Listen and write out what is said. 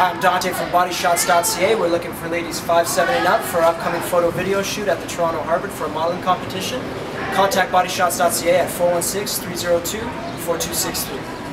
I'm Dante from bodyshots.ca. We're looking for ladies 5, 7, and up for our upcoming photo video shoot at the Toronto Harbour for a modeling competition. Contact bodyshots.ca at 416 302 4263.